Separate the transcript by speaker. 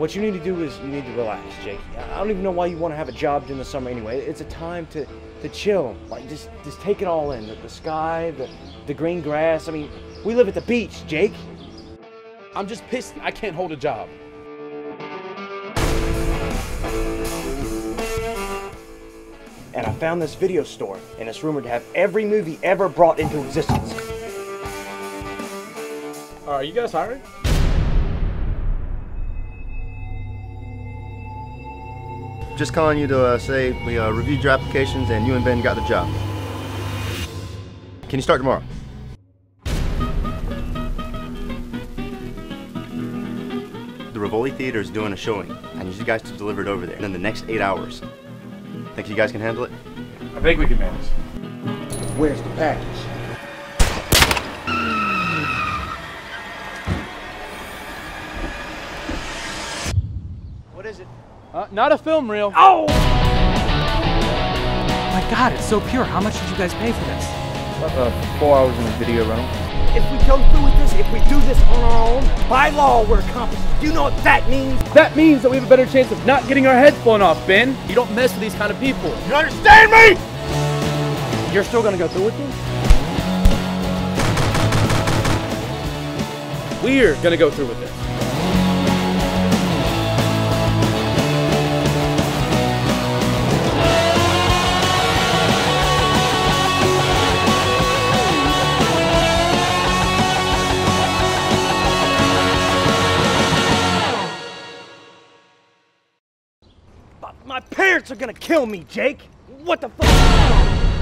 Speaker 1: What you need to do is you need to relax, Jake. I don't even know why you want to have a job during the summer anyway. It's a time to, to chill. Like just just take it all in. The, the sky, the the green grass. I mean, we live at the beach, Jake.
Speaker 2: I'm just pissed I can't hold a job.
Speaker 1: And I found this video store, and it's rumored to have every movie ever brought into existence.
Speaker 2: Are you guys hiring?
Speaker 3: Just calling you to uh, say we uh, reviewed your applications and you and Ben got the job. Can you start tomorrow? The Rivoli Theater is doing a showing. I need you guys to deliver it over there in the next eight hours. Think you guys can handle it?
Speaker 2: I think we can manage.
Speaker 1: Where's the package? What is it?
Speaker 2: Uh, not a film reel.
Speaker 1: Oh!
Speaker 4: My God, it's so pure. How much did you guys pay for this?
Speaker 5: Uh, four hours in the video rental.
Speaker 1: If we go through with this, if we do this on our own, by law we're accomplices. Do you know what that means?
Speaker 2: That means that we have a better chance of not getting our heads blown off, Ben. You don't mess with these kind of people.
Speaker 1: You understand me? You're still gonna go through with this?
Speaker 2: We're gonna go through with this.
Speaker 1: My parents are gonna kill me, Jake. What the fuck?